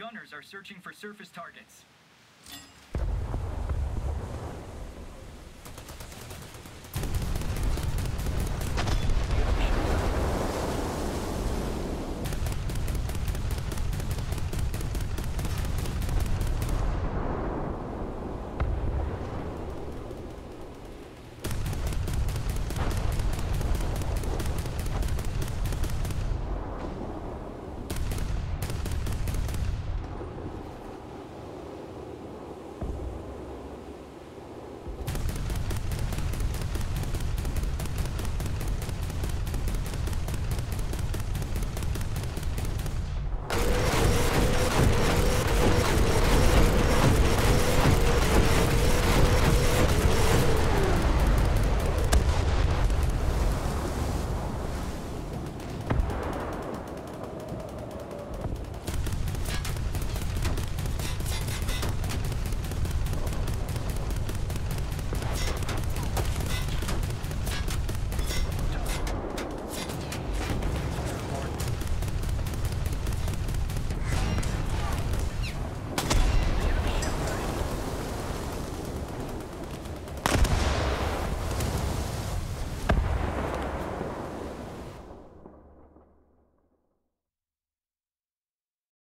gunners are searching for surface targets.